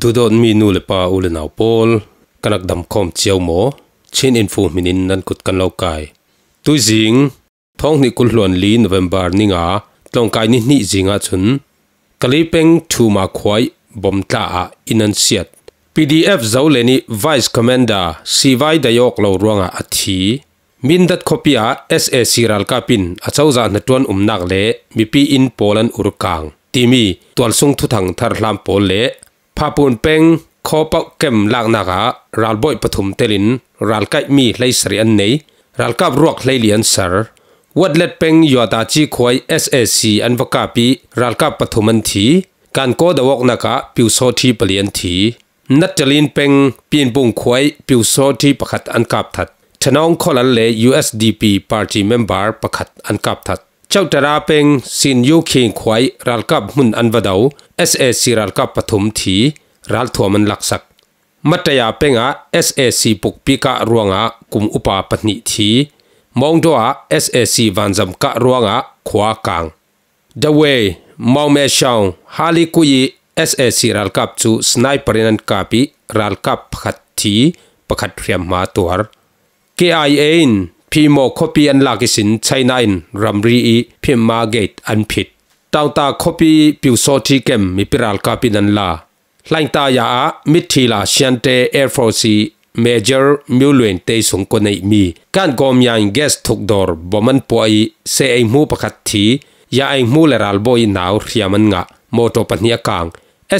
ดูดอนมีนูเลปาอุลนาวปอลกันักดำคอมเจียวหมอเช่นอินฟูมินินนันกุดกันเล่ากายตุยจิงท้องนี่กุลหลวนลีนเวมบาร์นิงาตรงกายนี่นี่จิงาชุนกะลีเป็งทูมาควายบอมตาอินันเซียด PDF เจ้าเลนี่ Vice Commander ซีไวดายอกเรารวงอาทีมินดัดคอปีอา SA ซีรัลกาปินอาเจ้าจานตวนอุมนักเลมีปีอินโปลันอุรกังทีมีตัวสุงทุทังทาร์ลามโปเล พาปูนเป่งคอปักเกมลากนาการัลบอยปฐุมเตลินรัลไกมีไลสเรีอันไหนรัลกับรวกไลเลียนเซอร์วัดเล็ดเป่งยอดาจีควายเอสเอซีอันวกาปีรัลกับปฐุมันทีการโกดวกนากาปิวโซทีเปลียนทีนัดจลินเป่งเปลี่นปุ่งควายปิวโซทีประคัดอันกับทัดชนองคอลันเล USDP Party Member ประคัดอันกับทัด เจ้าตราเป็งสินยูเคิงควายรัลกับมุนอันวดาวเอสเอซีรัลกับปฐมทีรัลทัวมันลักสักมัตยาเป็งอาเอสเอซีปุกปีกะรวงอากุมอุปาปนิทีมองดัวเอสเอซีวันจำกะรวงอาขวากังเดเวยมองเมชางฮาลิคุยเอสเอซีรัลกับจูสไนเปอร์นันกาบปีรัลกับพัดทีประคัดเรียมมาตัวร์อ็น ไอมูเลรัลบอยนาวเรียมันงะโมโตปัญญากาง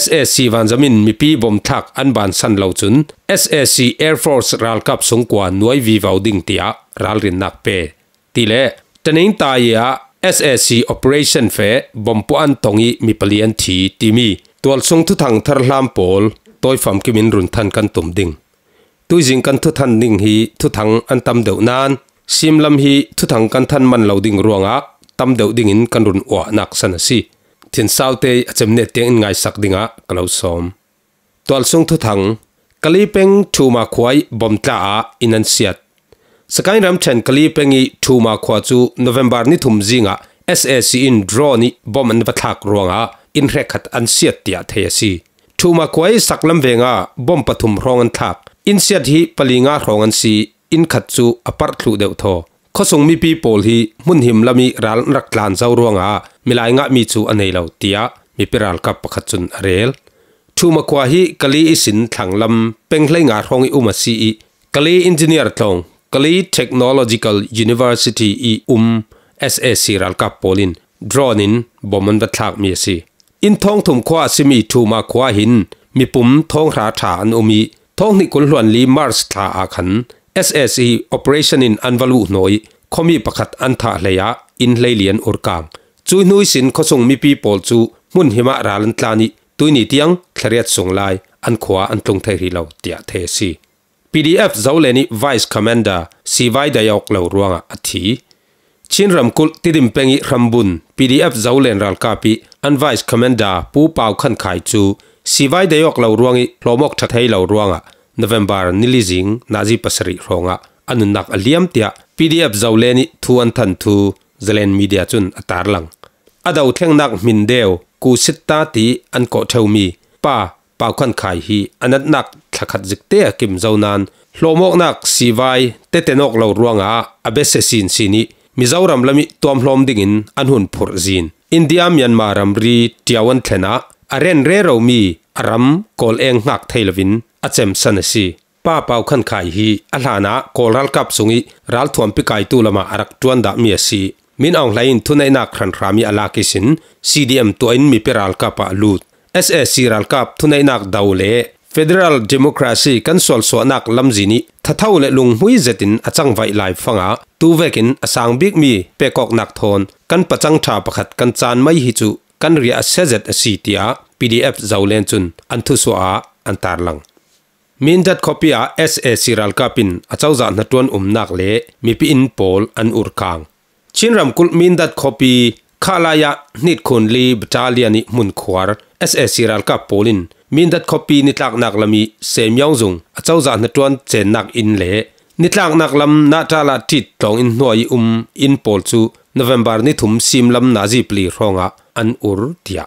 SSC วันจามินมีปีบอมทักอันบานสันเหล่าจุน SSC Air Force รัลกับสงกว่าหน่วยวิวาวดิ่งเตียรัลรินนักเปตีเล่ตนิงตายา SSC Operation เฟบอมปอันตงอีมีเปลี่ยนทีตีมีตัวทรงทุทังทารลามโปลตัวฟัมกิมินรุนทันกันตุ่มดิงตุยจิงกันทุทันดิงฮีทุทังอันตำเดวนานซิมลำฮีทุทังกันทันมันเหลาดิงรวงอะตำเดวดิงอินกันรุนอวนักสันสี ทินสาวเตยจำเนตเตียงง่าสักดิ่งะกล่าวสมตัวสุงทุทังกลีเป็งทูมาควายบอมตาอินันเซียตสกายรัมเชนกลีเป็งอีทูมาควาจูนเวมบาร์นิทุมจิงะ SAC in drone บอมันวัทักรวงะอินเรคัดอันเซียตเตียเทียซีทูมาควายสักลำเวงะบอมปฐุมรองอันทักอินเซียตฮีปลิงะรองอันซีอินขัดจูอปาร์ตลูเดวทอข้อสงมีปีโปลฮีมุนหิมลามีรัลรักลานเจ้ารวงะ มิลายงะมีจูอันในเล่าเตียมีเปรัลกับประคจุนเรลทูมากว่าฮีกะลีอิสินถังลำเป็นเลงาห้องอุมาซีอีกะลีอินจิเนียร์ทองกะลีเทคโนโลยีคอลยูนิเวอร์ซิตี้อีอุมสซีรัลกับโพลินดรอนินบอมันบัดทากมีสีอินทองถุมคว้าซิมีทูมากว่าหินมีปุ่มทองราถาอันอุมีทองนิกุลหลวนลีมาร์สทาอาคัน SSE Operation in Anvalu Noi คมีประคัดอันทาเลยะอินเลยเลียนอุรกง chu nui sin khosung mi pi pol chu mun hima ralan tlani tuini tiang thlariat sunglai an khwa an tlung thei ri lo tia the si PDF zawleni vice commander siwai dayok lo ruanga athi chin ram kul tidim pengi rambun pdf zaulen ral kapi an vice commander pu pau khan khai chu siwai deyok lo ruangi hlomok thathei lo ruanga november nilizing nazi pasari ronga anunak aliam tia pdf zauleni thu an than thu zelen media chun อดาวเทงนักมินเดวกูสิตาตีอันก็เทวมีป้าป่าวขันขายฮีอันนั้นนักขัดขัดจิกเตะกิมเจ้านานโลมอกนักสีไวเตเตนกเรารวงอาอเบสเซินซีนิมิเจ้ารำละมิตัวมลอมดิ่งอันหุ่นผุรจีนอินเดียมียนมารำรีเทียวันเทนะอาเรนเรเรามีอารำกอลเองนักไทลวินอาเจมสันซีป้าป่าขันขายฮีอัลฮานะกอลรัลกับสุงิรัลทวมปิกายตูลมาอารักจวนดาเมียสี min ong lain thunai nak khan rami ala kisin cdm to in mi peral kapa lut ssc ral kap thunai nak daule federal democracy kan sol so nak lamjini thathau le lung hui zetin achang vai lai fanga tu vekin asang big mi pekok nak thon kan pachang tha pakhat kan chan mai hi chu kan ria sezet asi tia pdf zawlen chun an thu so a an tar lang min dat copy a sa siral kapin achauza na tuan um nak le mi pi in pol an ur kang chinram kul min dat copy khalaya nit khun li battalion ni mun khwar ss siral ka polin min dat copy ni tlak nak lami sem yong zung a chau za na tuan chen nak in le ni tlak nak lam na ta la tit tong in noi um in pol chu november ni thum sim lam na ji pli ronga an ur tia.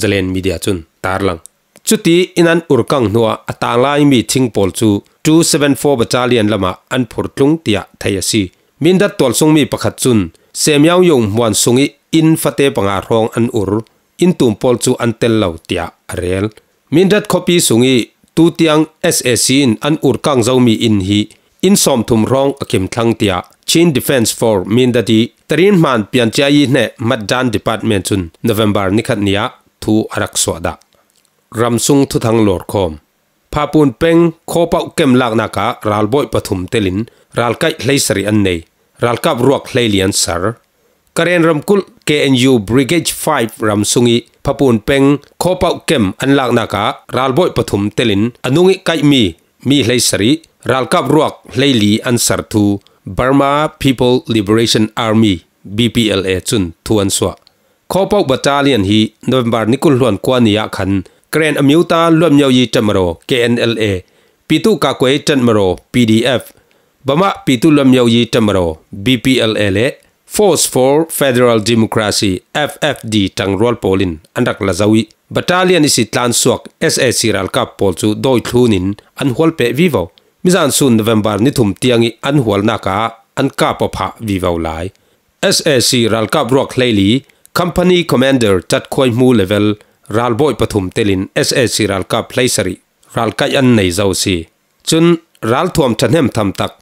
Zalen media chun tarlang chuti inan urkang nuwa atalai mi thingpol chu 274 battalion lama an phurtlung tia thayasi min dat tol mi pakhat chun เสียมยาวยงมวนสุงิอินฟเตปังอารองอันอุรอินตุมพอลจูอันเตลเลาเตียเรีลมินดัดคอปีสุงิตูเตียงเอสเอซีนอันอุรกังเจ้ามีอินฮีอินสอมทุมรองอคิมทังเตียชินดิฟเอนส์ฟอร์มินดัดีตรีนมันเปียนใจยีเนมัดดันดิปาร์ตเมนต์จุนนเวมบาร์นิคัดเนียทูอารักสวัดะรัมซุงทุทังหลอดคอมพาปูนเป็งโคเปาเกมลากนากะรัลบอยปฐุมเตลินรัลไกไลสรีอันเนย kap ruak hlei lian sar karen ramkul KNU Brigade 5 ramsungi phapun peng kho pau kem an lak na ka ral boy pathum telin anungi kai mi mi hlei sari ral kap ruak hlei li an sar thu Burma People Liberation Army BPLA chun thuan swa kho pau battalion hi November nikul hluan kwa niya khan Kren Amiuta Luam Nhau Yi Chamaro KNLA Pitu Kakwe Chanmaro PDF Bama Pitu Luam Nhau Yi Chamaro BPLA le Force for Federal Democracy FFD Tangrol Polin Andak Lazawi Battalion isi tlan suak SSC ral kap pol chu doi thunin an hol pe vivo mizan sun November ni thum tiangi an hol naka an ka pa pha vivo lai SSC ral kap rock hleli company commander tat khoi mu level ralboy pathum telin ss ral ka placery ral ka an nei zo si chun ral thuam thanem tham tak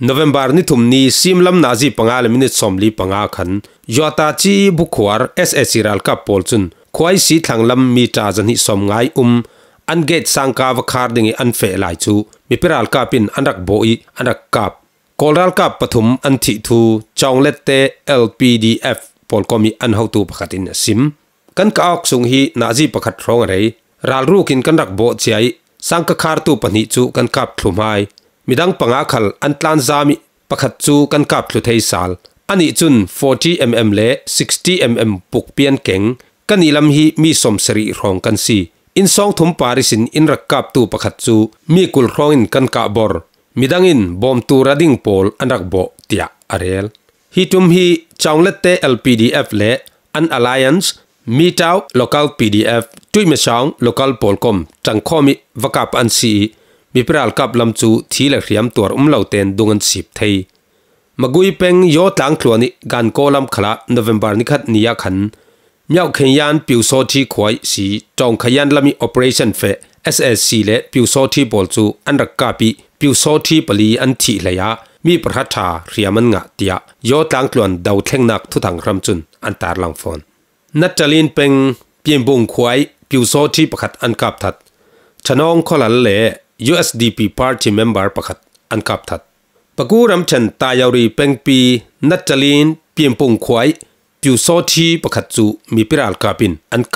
November ni thum ni simlam nazi pangal minute somli panga khan yota chi bukhwar SSC Ral Cup pol chun khwai si thanglam mi ta jan hi som ngai um an gate sangka wakhar dingi an fe lai chu mi piral cup in anak boi anak cup kolral cup pathum an thi thu chonglet te LPDF pol komi an hautu pakhatin sim kan ka ok sung hi nazi pakhat rong rei ral ru kin kan rak bo chiai sang ka khar tu pani chu kan kap thlumai มิดังปังอาคัลอันตรานซามิประคัดจูกันกับทุเทศาลอันนี้จุน 40 mm เล60 mm ปุกเปียนเก่งกันอีลำฮีมีสมสรีรองกันสีอินซองถมปาริสินอินรักกับตูประคัดจูมีกุลรองอินกันกับบอร์มิดังอินบอมตูระดิ่งโพลอันรักโบเตียอเรลฮีจุมฮีจาวเลตเต้ LPDF เลอัน Alliance มีเจ้า local PDF ด้วยมาช่อง local polcom จังข้อมิวกับอันซี มิปรอาลกับลำจูทีละเรียมตัวอุ้มเหล่าเตนดวงันสิบไทยมากุยเป็งยอดตังขลวนิการโกลำขละนเวมบาร์นิคัดนิยาขันเมียวเขยันปิวโซที่ควายสีจองขยันลำมีโอเปอเรชั่นเฟ SSC และปิวโซที่บอลจูอันรักกาปีปิวโซที่ปลีอันทีเลยะมีประทัชาเรียมันงะเตียยอตังขลวนดาวเท่งนักทุทังรำจุนอันตารลังฟอนนัจจลินเป็งเปียนบุงควายปิวโซที่ประคัดอันกับทัดชนองขลันเล่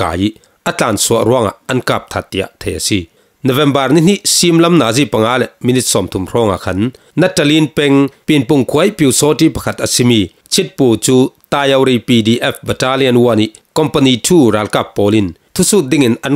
กายอัตลานสวรวงอันกับทัดเตียเทซี November ni ni simlam nazi pangale minute som thum ronga khan natalin peng pin pung khwai piu soti pakhat asimi chitpu chu tayawri pdf battalion 1 company 2 ralka polin thusu dingin an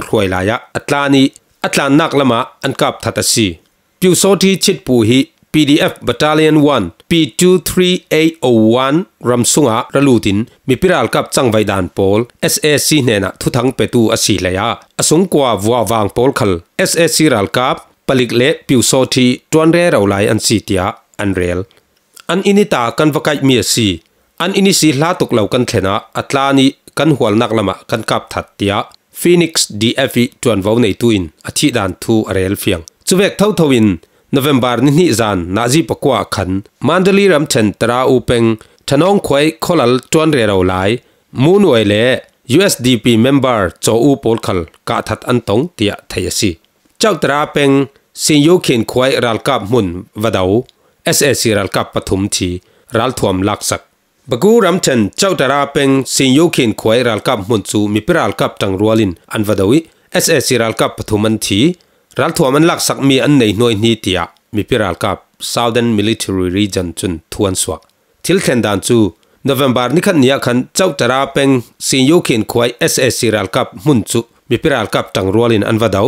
khwai laya atlani atlan nak lama an kap thatasi piu so thi chit pu hi PDF Battalion 1 P23801 Ramsunga Ralutin Mipiral Kap Changvai Dan Pol SAC Nena Thuthang Petu Asi Laya Asung Kwa Vwa Wang Pol Khal SAC Ral Kap Palik Le Piu So Thi Tuan Re Raulai An Sitia An Rel An Inita Kan Vakai Mi Si An Inisi La Tuk Lau Kan Thena Atlani Kan Hual Nak Lama Kan Kap That Tia Phoenix DFE Tuan Vau Nei Tuin Athi Dan Thu Arel Fiang Chuvek Thau Thawin November ni ni zan nazi pakwa khan mandali ram chen tara upeng thanong khoi kholal tuan re ro lai mun le USDP member cho u pol khal ka that an tong tia thayasi chau tara peng sin yu khin khoi ral kap mun vadau SSC ral kap pathum thi ral thuam lak sak บกูรัมเชนเจ้าตราเป็งสิงยูขินควายรัลกับมุนซูมีปรัลกับตังรัวลินอันวดาวิเอสเอสิรัลกับปฐุมันทีรัลทัวมันลักสักมีอันในหน่วยนีเตียมีปรัลกับ Southern Military Region จุนทวนสวกทิลเคนดานจูนเวมบาร์นี่ขันเนียขันเจ้าตราเป็งสิงยูขินควายเอสเอสิรัลกับมุนซูมีปรัลกับตังรัวลินอันวดาว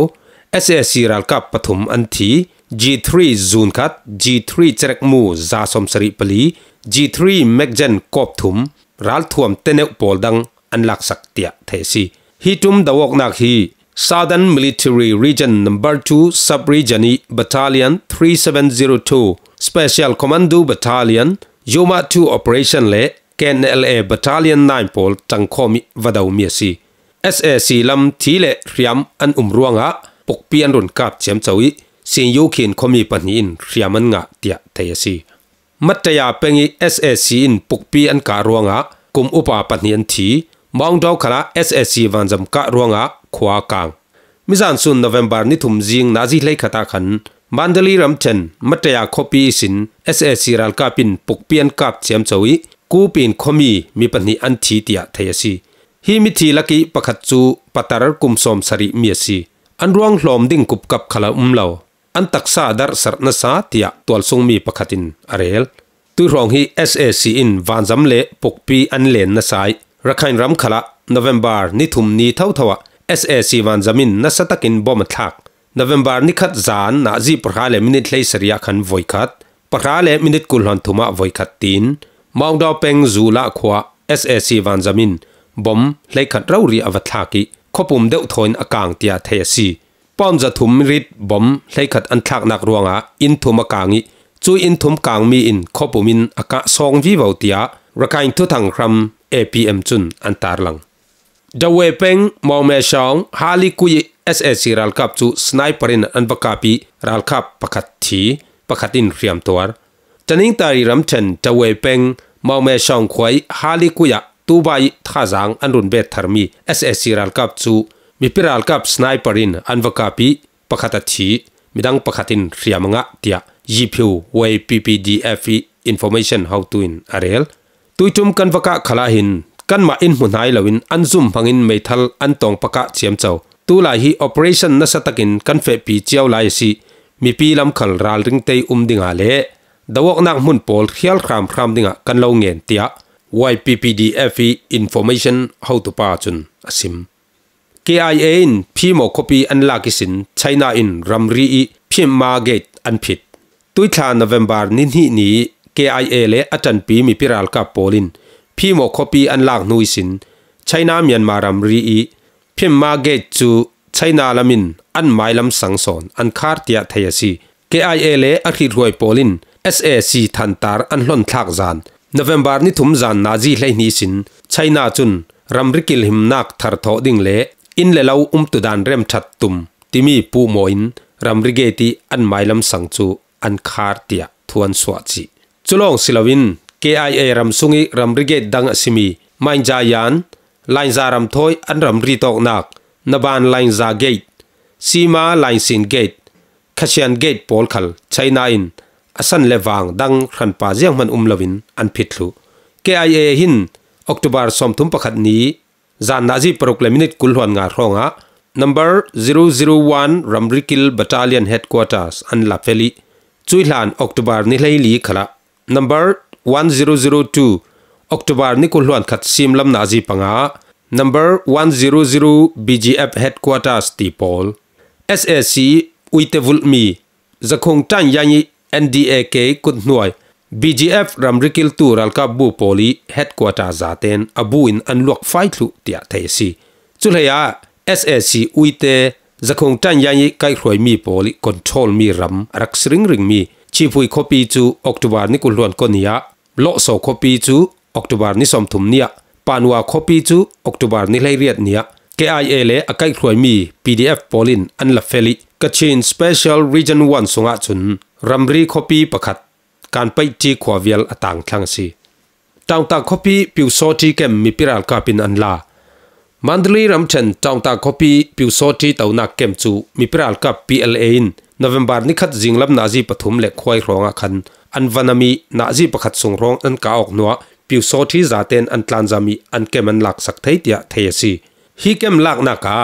เอสเอสิรัลกับปฐุมันที g3 Zunkat G3 Cherekmu za som sari pali g3 Megjen kop thum ral thuam teneu pol dang an lak sak tia thesi. Hi tum dawok nak hi, Southern Military Region Number 2 Sub-Region e, Battalion 3702 Special Commando Battalion, Yoma 2 Operation Le KNLA Battalion 9 Pol Tangkhomi Vadau Miasi. SAC Lam Thile Riam An Umruanga Pokpi An Run Kap Chem Chawi สิงยูขินคมีปัญญินเรียมันงะเตียเทยสีมัตยาเป็งอีเอสเอซีอินปุกปีอันการวงะกุมอุปาปัญญินทีมองดาวคณะเอสเอซีวันจำการวงะขวากังมิจันสุนนเวมบาร์นิทุมจิงนาจิเลขตาขันมันเดลีรัมเชนมัตยาคบีสินเอสเอซีรัลกาปินปุกปีอันกับเซียมจวีกูปินคมีมีปัญญันทีเตียเทยสีฮิมิทีลักีประคัดจูปัตตาร์กุมสมสริเมียสีอันรวงหลอมดิ่งกุบกับขลาอุ้มเหล่า อันตักซาดารสรนสาติยะตัวทรงมีประคตินอเรลตุรองฮีซีอินวานจำเลปกปีอันเลนนสายรักขันรำคละ November นิทุมนีเท่าทวะอซีวานจามินนสตักินบอมทัก November นิขัดจานนาจีประคาเลมินิทเลสริยขันวอยคัดประคาเลมินิทกุลหันทุมะวอยคัดตีนมองดาวเป็งจูละขวาเอสเอซีวานจามินบอมเลขัดเราเรียอวัตทากิขบุมเดือดทอยอากางเตียเทซี ป้อมจะถุมริดบอมใช้ขัดอันทักนักรวงอะอินทุมกางอีจู่อินทุมกางมีอินขบุมินอากาศองวิวเตียรักายทุทังครัม APM จุนอันตารลังจะเวเป้งมองเมชองฮาลิกุย SS รัลคับจู่สไนเปอร์นอันประกาปีรัลคับประคัตทีประคัอินเรียมตัวจันิงตารีรัมเชนจะเวเป้งมองเมชองควยฮาลิกุยตูบายท่าจางอันรุนเบทธรมี SS รัลคับจู่ มีพิรัลกับสไนเปอร์ินอันวกาปีปะขัดทีมีดังปะขัดินเรียมงะเตียยีพิวไวพีพีดีเอฟีอินโฟเมชันฮาวตูอินอารีลตุยจุมกันวกะขลาหินกันมาอินมุนไหลวินอันซุมพังอินเมทัลอันตองปะกะเชียมเจ้าตุลาฮีโอปเปอเรชันนัสตักินกันเฟปีเจียวลายซีมีพีลำขลรัลริงเตยอุมดิงาเลดาวกนักมุนปอลเขียลครามครามดิงะกันเลาเงินเตีย YPPDFE information how to pa chun asim นิสินไชน่าจุนรัมริกิลหิมนักทาร์ทอดิงเลอินเลลาอุมตุดานเรมชัดตุมติมีปูโมอินรัมริเกตีอันไม่ลำสังจูอันคาร์ติยาทวนสวัสดีจุลองสิลาวิน KIA ram sungi ram brigade dang asimi main ja yan line za ram thoi an ram ri tok nak naban line za gate sima line sin gate khasian gate pol khal china in asan lewang dang khan pa jiang man umlawin an phitlu KIA hin october som thum pakhat ni zan na ji proclaminate kulhon nga ronga number 001 ramrikil battalion headquarters, an la lapeli chuihlan, october ni leili khala. Number 1002 october ni kulhon khat simlam Nazi ji panga. Number 100 bgf headquarters tipol ssc uitevulmi zakhong tan yangi ndak kun nuai BGF ramrikil tur al ka bu poli headquarter zaten abuin anluak faithlu tia theisi chulheya SSC uite zakhong tan yangi kai roi mi poli control mi ram rak sring ring mi chipui copy chu october ni kulon konia lo so copy chu october ni som thum nia panwa copy chu october ni lai riat nia KIA le akai roi mi PDF polin an la feli kachin special region 1 songa chun ramri copy pakhat การไปจีขวาเวียลต่างทั้งสีต่างตาคบีผิวโซจีเกมมีพิรัลกาปินอันลามันดลีรำเชนต่งตาคบีผิวโซจีเต่านักเกมจูมีพิรัลกาปีเอลเอ็นนเวมบาร์นิคัดจิงลับนาจีปฐุมเล็กควายรองอาคันอันวันามีนาจีประคัดส่งรองอันกาออกนัวผิวโซทีจาเตนอันตลานจามีอันเกมันหลักสักเทียเทียสีฮีเกมหลักนักา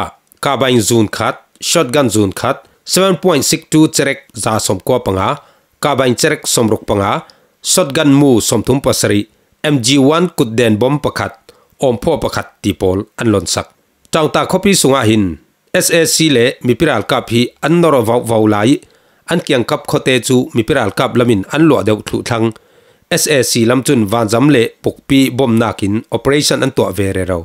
กาบายจูนคัดช็อตกันจูนคัด7.62เจเร็กจาสมกว่าปังอา กาบังเจรกสมรุกปังอาสดกันมูสมทุมปัสริเอ็มจีวันกุดเดนบอมประคัดอมพ่อประคัดตีโพลอันลนสักจังตาคบพิสุงาหิน SSC เอซีลมีพิรักับพีอันนรวาวาวไลอันเกียงกับโคเตจูมีพิรักับลามินอันหลวเดวถุทัง SSC ลำจุนวานจำเลปกปีบอมนากินโอเปอเรชันอันตัวเวเรเรา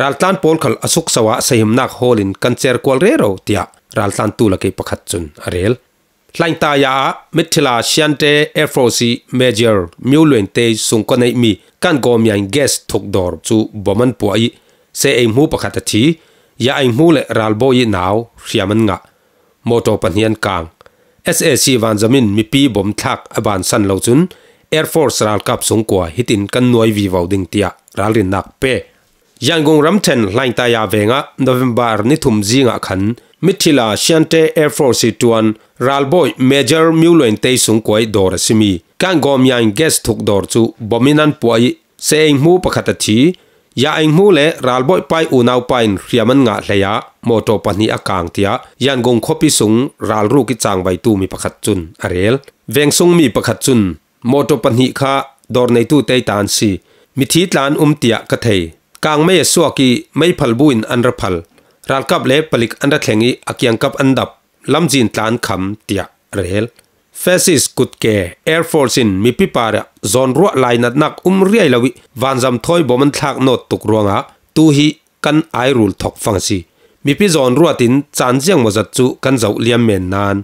รัลตันโพลขลอสุกสวะสหิมนักโฮลินกันเจอร์ควอลเรโราเตียรัลตันตูละเกประคัดจุนอเรล ลันตายามิทิลาเชียนเตเอฟโรซีเมเจอร์มิวเลนเตสุงกันไอมีกันกอมยันเกสทุกดอร์จูบมันป่วยเซไอมูปะขัดทียาไอมูเลรัลโบยนาวเสียมันงะมอโตปันเฮียนกาง SAC วันจามินมีปีบมทักอบานสันเลาจุน Air Force รัลกับสงกัวฮิตินกันหน่วยวีวาวดิงเตียรัลรินนักเปยังกงรำเทนลันตายาเวงะนวมบาร์นิทุมจีงะขัน Mithila Shante Air Force Tuan Ralboy Major Mulwen Te Sung Koi Dor Simi Kang Gom Yang Guest Thuk Dor Chu Bominan Puai Se Ing Mu Pakhata Thi Ya Ing Mu Le Ralboy Pai Unau Pain Riaman Nga Leya Moto Pani Akang Tia Yan Gong Khopi Sung Ral Ru Ki Chang Bai Tu Mi Pakhat Chun Arel Veng Sung Mi Pakhat Chun Moto Pani Kha Dor Nei Tu Te Tan Si Mithi Tlan Um Tia Ka Thei Kang Me Suaki Mai Phal Buin Anra Phal รัลกับเล่บปลิกอันดัดแงี้อักยังกับอันดับลำจีนตานคำเตียเรลเฟสิสกุดเกแอร์ฟอร์ซินมีพิปาระจอนรัวลายนัดนักอุ้มเรียลวิวันจำถอยบอมันทากนดตุกรวงะตูฮีกันไอรูลทกฟังซีมีพิจอนรัวตินจานเจียงมจัดจุกันเจ้าเลียมเมนนาน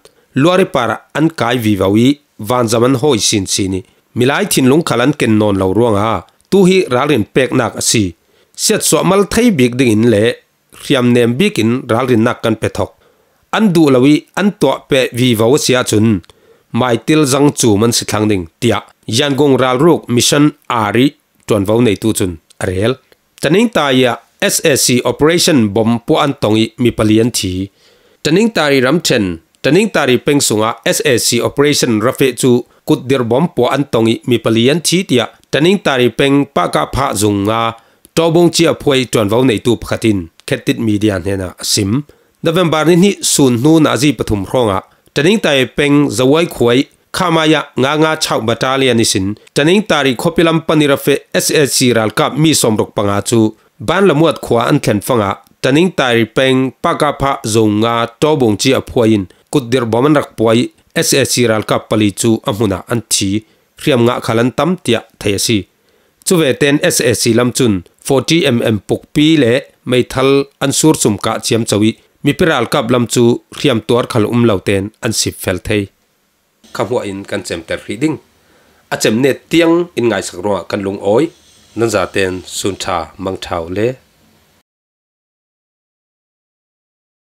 ลัวริปาระอันกายวิวาวิวันจำมันหอยสินซีนีมีหลายทินลงขลันเกนนนเหล่ารวงะตูฮีราลินเป็กนักซีเสียดสวมัลไทยบิกดิ่งเล่ เรียมเนมบิกินรัลรินักกันเป็ดทกอันดูลวีอันตัวเป็ดวีวาวเสียจุนไม่ติลจังจูมันสิทังดิ่งเตียยันกงรัลรูกมิชันอารีจวนวาวในตูจุนเรียลจันนิงตายะ SSC Operation บอมปัวอันตงอิมีเปลี่ยนทีจันนิงตารีรัมเชนจันนิงตารีเป็งสุงะ SSC Operation รัฟเฟจูกุดเดียร์บอมปัวอันตงอิมีเปลี่ยนทีเตียจันนิงตารีเป็งปากาพะจุงงาจอบงเจียพวยจวนวาวในตูพขัดิน Catholic Media เน่ยนะซิมนเวมบาร์นี่นี่ศูนย์นูนาจีปฐุมครองอะจะนิ่งแต่เป็งจะไว้ควยข้ามายะงางาชาวบัตาเลียนิสินจะนิ่งตาริคบิลัมปนิรเฟเอสเอซีรัลกับมีสมรกปังอาจูบ้านละมวดขวาอันแข็งฟังอะจะนิ่งตาริเป็งปากาพะจงงาโตบงจีอพวยินกุดเดียบอมันรักปวยเอสเอซีรัลกับปลิจูอัมุนาอันทีเรียมงะขลันตั้มเตียเทียซีจูเวเตนเอสเอซีลำจุน 40 mm ปุกปีเละไม่ทัลอันสูรสุมกะเชียมจวิมีปิรัลกับลำจูเรียมตัวขลุ่มเหล่าเตนอันสิบเฟลเทยคำว่าอินกันเจมแต่รีดิ้งอาเจมเนตเตียงอินไงสักรัวกันลงอ้อยนั่นจะเตนสุนทามังเทาเละ